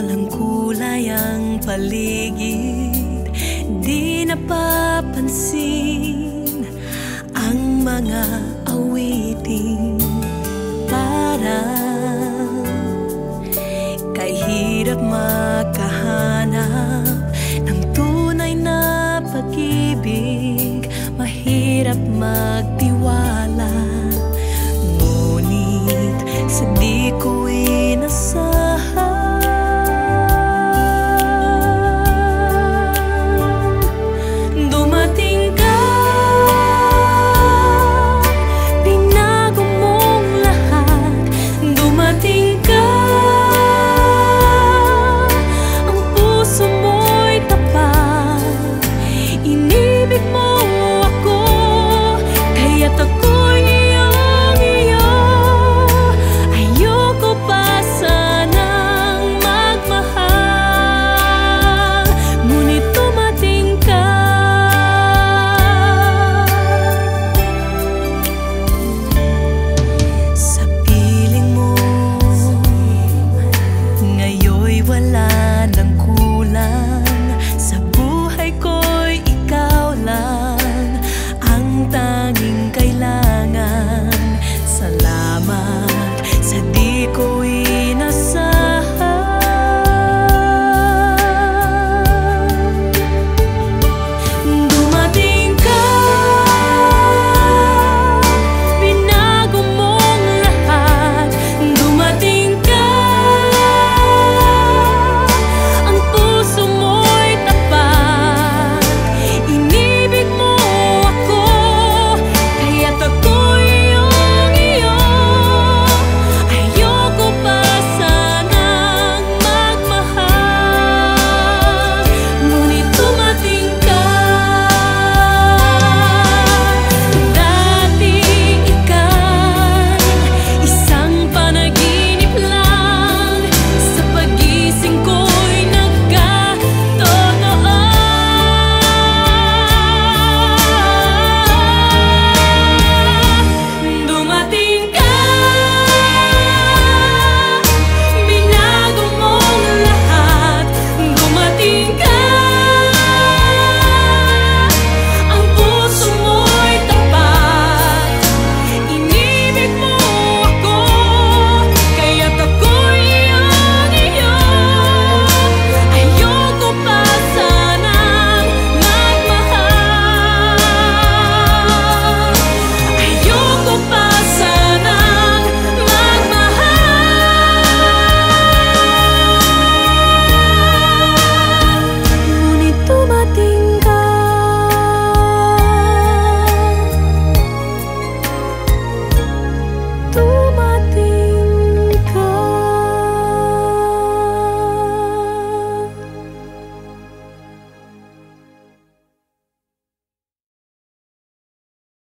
ng kulay ang paligid Di napapansin ang mga awiting Para kay hirap makahanap ng tunay na pag-ibig Mahirap magtiwala. Ngunit sa di ko